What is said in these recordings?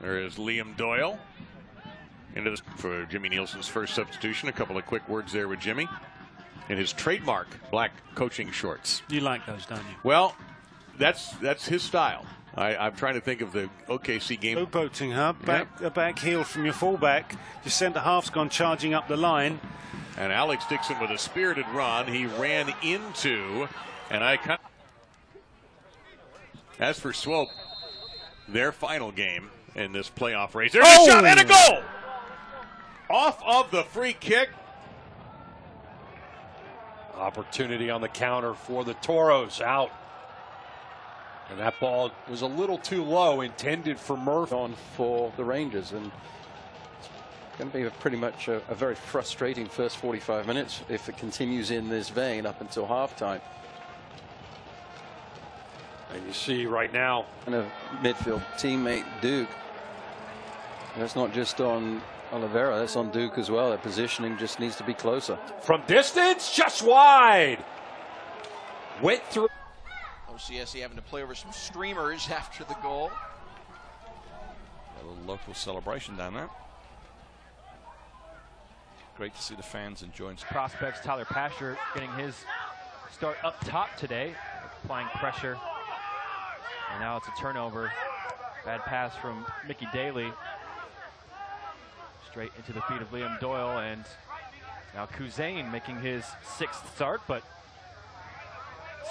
There is Liam Doyle into this for Jimmy Nielsen's first substitution. A couple of quick words there with Jimmy in his trademark black coaching shorts. You like those, don't you? Well, that's that's his style. I, I'm trying to think of the OKC game. Boating, huh? Back, a back heel from your fullback. Your centre half's gone charging up the line. And Alex Dixon with a spirited run. He ran into, and I cut. As for Swope, their final game in this playoff race. There's Oh! a shot and a goal! Off of the free kick. Opportunity on the counter for the Toros out. And that ball was a little too low, intended for Murphy. on for the Rangers, and it's going to be a pretty much a, a very frustrating first 45 minutes if it continues in this vein up until halftime. And you see right now, And a midfield teammate, Duke. That's not just on Oliveira, that's on Duke as well. Their positioning just needs to be closer. from distance, just wide. Went through. OCSC having to play over some streamers after the goal. A little local celebration down there. Great to see the fans enjoying. prospects. Tyler Pasher getting his start up top today, applying pressure. And now it's a turnover. Bad pass from Mickey Daly. Straight into the feet of Liam Doyle. And now Kuzain making his sixth start, but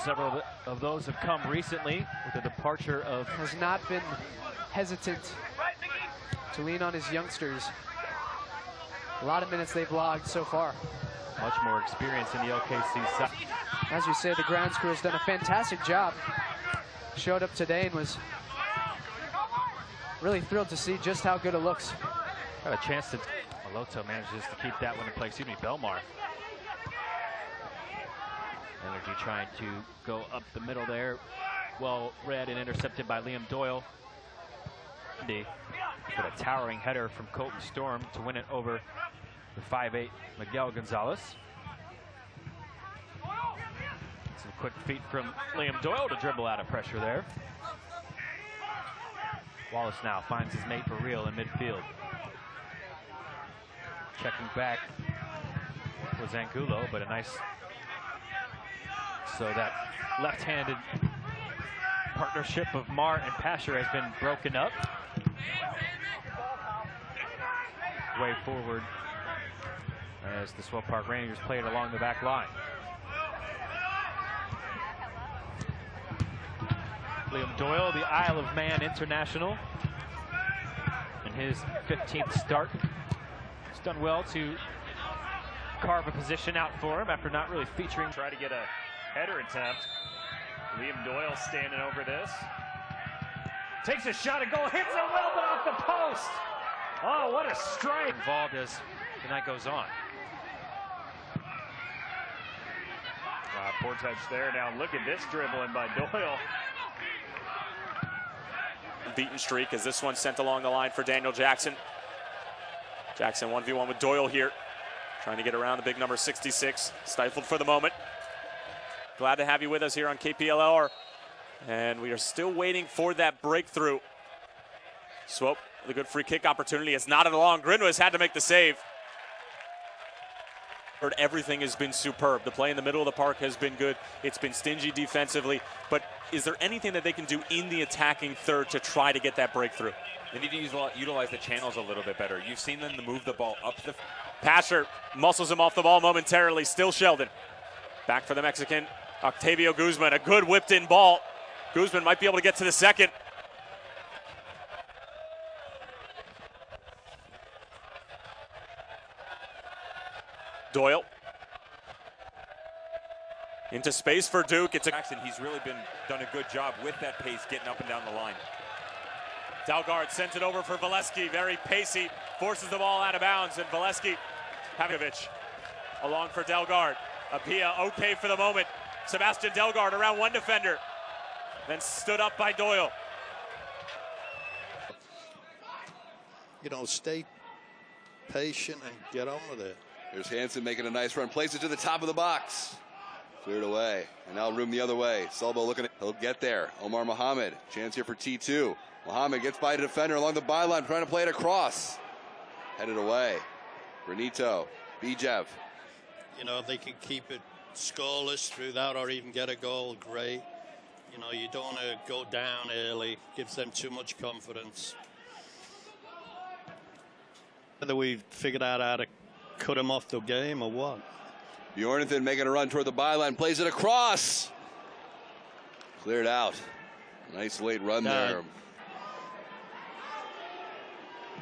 several of those have come recently with the departure of has not been hesitant to lean on his youngsters. A lot of minutes they've logged so far. much more experience in the OKC side. As you say, the ground crew has done a fantastic job. Showed up today and was really thrilled to see just how good it looks. Got a chance to. Moloto manages to keep that one in play. Excuse me, Belmar. Energy trying to go up the middle there. Well read and intercepted by Liam Doyle. Andy With a towering header from Colton Storm to win it over the 5'8 Miguel Gonzalez. Some quick feet from Liam Doyle to dribble out of pressure there. Wallace now finds his mate for real in midfield. Checking back was Angulo, but a nice. So that left-handed partnership of Marr and Pasher has been broken up. Way forward as the Swope Park Rangers play it along the back line. Liam Doyle, the Isle of Man international, in his 15th start. He's done well to carve a position out for him after not really featuring. Try to get a header attempt. Liam Doyle standing over this. Takes a shot at goal, hits it a little bit off the post. Oh, what a strike. Involved as the night goes on. Wow, poor touch there. Now look at this dribbling by Doyle. Beaten streak as this one sent along the line for Daniel Jackson. Jackson 1v1 with Doyle here. Trying to get around the big number 66. Stifled for the moment. Glad to have you with us here on KPLR. And we are still waiting for that breakthrough. Swope the good free kick opportunity. It's not at along. Grinwis had to make the save. Heard Everything has been superb. The play in the middle of the park has been good. It's been stingy defensively. But is there anything that they can do in the attacking third to try to get that breakthrough? They need to use, utilize the channels a little bit better. You've seen them move the ball up the. Pasher muscles him off the ball momentarily. Still Sheldon. Back for the Mexican. Octavio Guzman. A good whipped in ball. Guzman might be able to get to the second. Doyle. Into space for Duke. It's a Jackson, he's really been done a good job with that pace getting up and down the line. Dalgaard sent it over for Valesky. Very pacey. Forces the ball out of bounds. And Valesky, Pavikovich along for Dalgaard. Apia okay for the moment. Sebastian Dalgaard around one defender. Then stood up by Doyle. You know, stay patient and get on with it. There's Hanson making a nice run. Plays it to the top of the box. Cleared away. And now room the other way. Sulbo looking. At, he'll get there. Omar Mohammed. Chance here for T2. Muhammad gets by a defender along the byline, trying to play it across. Headed away. Renito, Bijev. You know, if they can keep it scoreless through that or even get a goal, great. You know, you don't want to go down early, gives them too much confidence. Whether we figured out how to cut him off the game or what. Bjornathan making a run toward the byline, plays it across. Cleared out. Nice late run Yeah. there.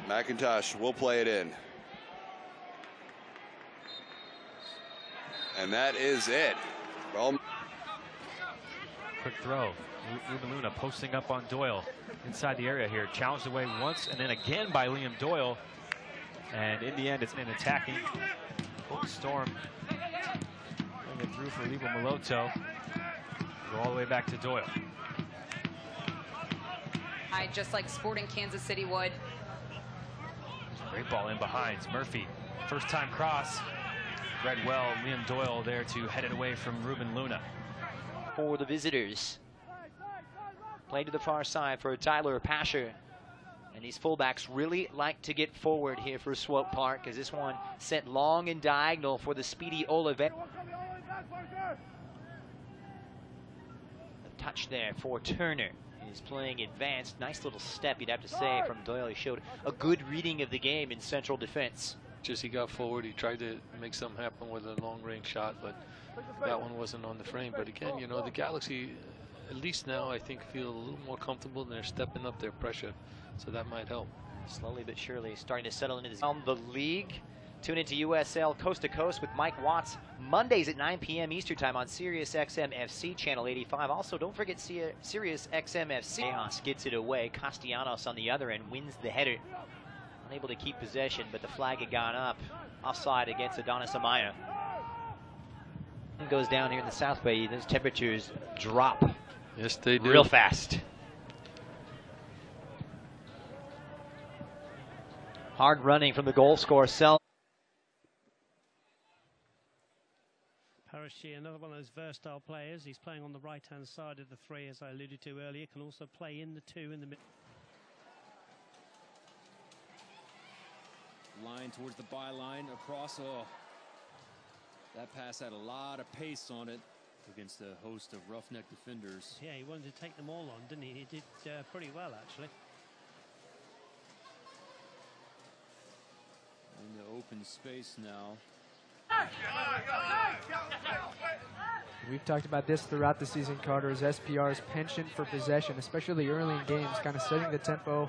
McIntosh will play it in. And that is it. Well, Quick throw. Ru- Ruben Luna posting up on Doyle inside the area here. Challenged away once and then again by Liam Doyle. And in the end, it's an attacking Storm. Bring it through for Lebo Moloto. Go all the way back to Doyle. I just like Sporting Kansas City would. Great ball in behind. Murphy, first time cross. Read well. Liam Doyle there to head it away from Ruben Luna. for the visitors. Play to the far side for Tyler Pasher. And these fullbacks really like to get forward here for Swope Park as this one sent long and diagonal for the speedy Olivet. A touch there for Turner. He's playing advanced. Nice little step, you'd have to say, from Doyle. He showed a good reading of the game in central defense. Just he got forward, he tried to make something happen with a long range shot, but that one wasn't on the frame. But again, you know, the Galaxy, at least now, I think feel a little more comfortable and they're stepping up their pressure, so that might help. Slowly but surely starting to settle into this. On the league, tune into USL Coast to Coast with Mike Watts Mondays at 9 p.m. Eastern Time on Sirius XM FC channel 85. Also, don't forget Sir- Sirius XM FC. Chaos gets it away. Castellanos on the other end wins the header. Unable to keep possession, but the flag had gone up. Offside against Adonis Amaya. Goes down here in the South Bay. Those temperatures drop. Yes, they do. Real fast. Hard running from the goal scorer, Sel. Parashi, another one of those versatile players. He's playing on the right-hand side of the three, as I alluded to earlier. Can also play in the two in the middle. Line towards the byline, across. Oh, that pass had a lot of pace on it against a host of roughneck defenders. Yeah, he wanted to take them all on, didn't he? He did uh, pretty well, actually. In the open space now. We've talked about this throughout the season, Carter, as SPR's penchant for possession, especially early in games, kind of setting the tempo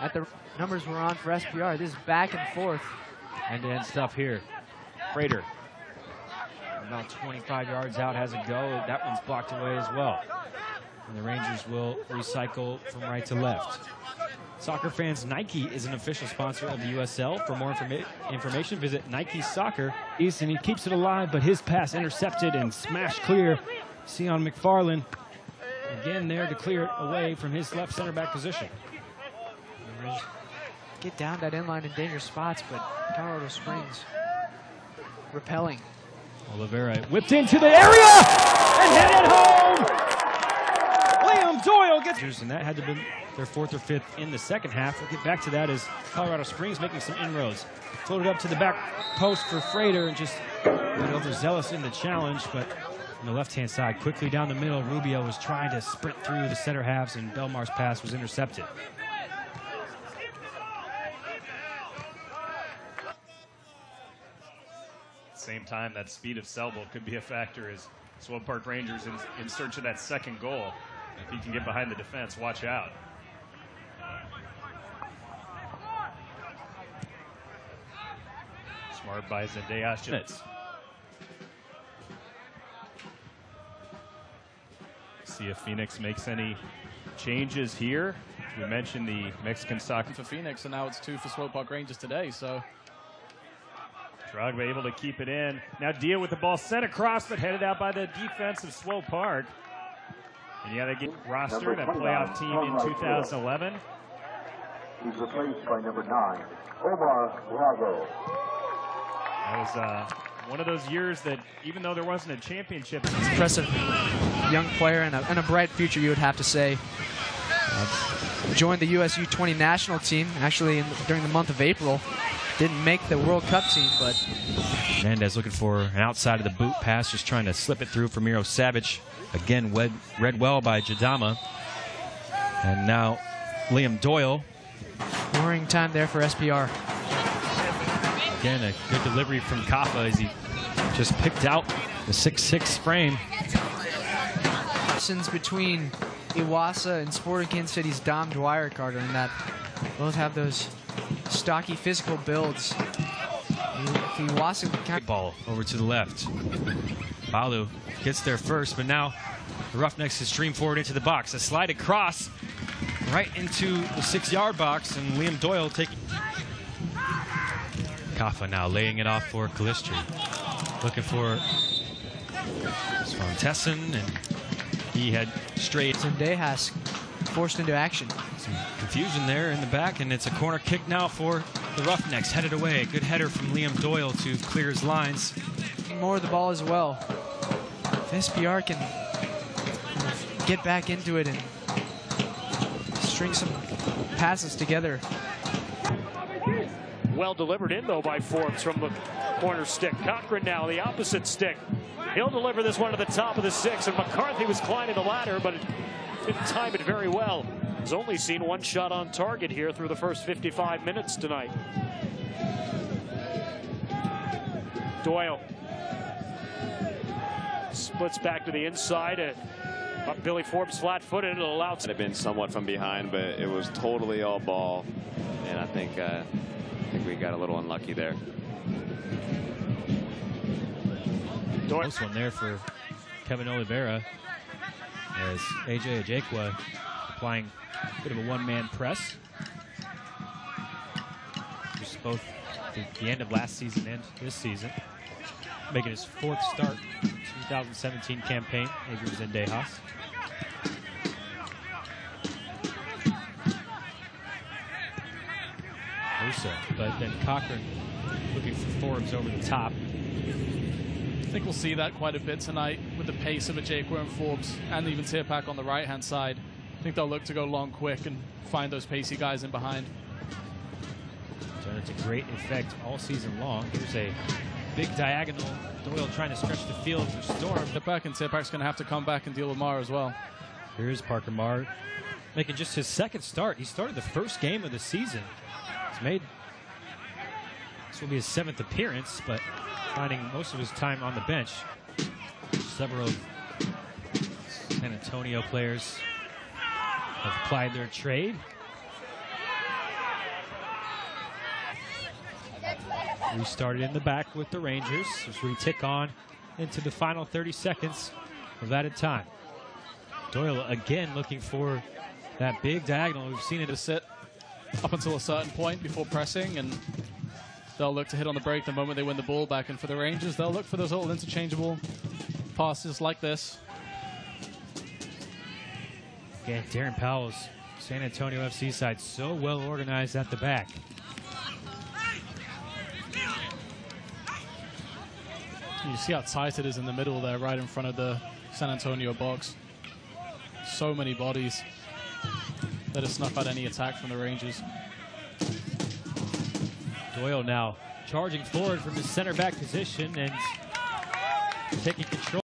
at the numbers we're on for SPR. This is back and forth. End-to-end stuff here. Freighter. About 25 yards out, has a go. That one's blocked away as well. And the Rangers will recycle from right to left. Soccer fans, Nike is an official sponsor of the USL. For more informa- information, visit Nike Soccer. East, and he keeps it alive, but his pass intercepted and smashed clear. Sion McFarland again there to clear it away from his left center back position. Get down that inline in dangerous spots, but Colorado Springs repelling. Oliveira whipped into the area and headed home. Liam Doyle gets. And that had to be their fourth or fifth in the second half. We'll get back to that as Colorado Springs making some inroads. Floated up to the back post for Freighter and just went overzealous in the challenge, but on the left-hand side, quickly down the middle, Rubio was trying to sprint through the center halves, and Belmar's pass was intercepted. Same time, that speed of Selbel could be a factor as Swope Park Rangers in, in search of that second goal. If he can get behind the defense, watch out. Smart by. Minutes. See if Phoenix makes any changes here. We mentioned the Mexican soccer for Phoenix, and now it's two for Swope Park Rangers today. So Drogba able to keep it in. Now deal with the ball sent across, but headed out by the defense of Swope Park. And yeah, they get roster that playoff team in 2011. He's replaced by number nine, Omar Lago. That was uh, one of those years that even though there wasn't a championship, Impressive young player and a, and a bright future, you would have to say. Uh, joined the USU 20 national team actually in, during the month of April. Didn't make the World Cup team, but Hernandez looking for an outside of the boot pass, just trying to slip it through for Miro Savage. Again, read, read well by Jadama. And now Liam Doyle. Worrying time there for SPR. Again, a good delivery from Kaffa as he just picked out the 6-6 frame. Since between Iwasa and Sporting Kansas City's Dom Dwyer Carter, and that both have those stocky physical builds. If Iwasa kind of ball over to the left. Balu gets there first, but now the Roughnecks has streamed forward into the box. A slide across right into the six-yard box, and Liam Doyle taking. Kaffa now laying it off for Calistri. Looking for Svantessen, and he had straight. Zendejas forced into action. Some confusion there in the back, and it's a corner kick now for the Roughnecks. Headed away. Good header from Liam Doyle to clear his lines. More of the ball as well. If SPR can get back into it and string some passes together. Well delivered in, though, by Forbes from the corner stick. Cochran now, the opposite stick. He'll deliver this one to the top of the six, and McCarthy was climbing the ladder, but it didn't time it very well. He's only seen one shot on target here through the first 55 minutes tonight. Doyle splits back to the inside. Billy Forbes flat-footed. It'll allow. It have been somewhat from behind, but it was totally all ball, and I think uh, I think we got a little unlucky there. Close one there for Kevin Oliveira as AJ Ajekwa applying a bit of a one-man press. Just both the, the end of last season and this season. Making his fourth start 2017 campaign, Adrian Zendejas. Musa, but then Cochran looking for Forbes over the top. I think we'll see that quite a bit tonight with the pace of a Jake and Forbes and even Tirpak on the right-hand side. I think they'll look to go long quick and find those pacey guys in behind. So it's a great effect all season long. Here's a big diagonal. Doyle trying to stretch the field for Storm. Tirpak and Tirpak's going to have to come back and deal with Marr as well. Here's Parker Marr making just his second start. He started the first game of the season. He's made this will be his seventh appearance, but finding most of his time on the bench. Several San Antonio players have applied their trade. We started in the back with the Rangers as we tick on into the final 30 seconds of added time. Doyle again looking for that big diagonal. We've seen it to sit up until a certain point before pressing, and they'll look to hit on the break the moment they win the ball back. And for the Rangers, they'll look for those little interchangeable passes like this. Again, Darren Powell's San Antonio FC side so well organized at the back. You see how tight it is in the middle there, right in front of the San Antonio box. So many bodies that have snuff out any attack from the Rangers. Doyle now charging forward from his center back position and taking control.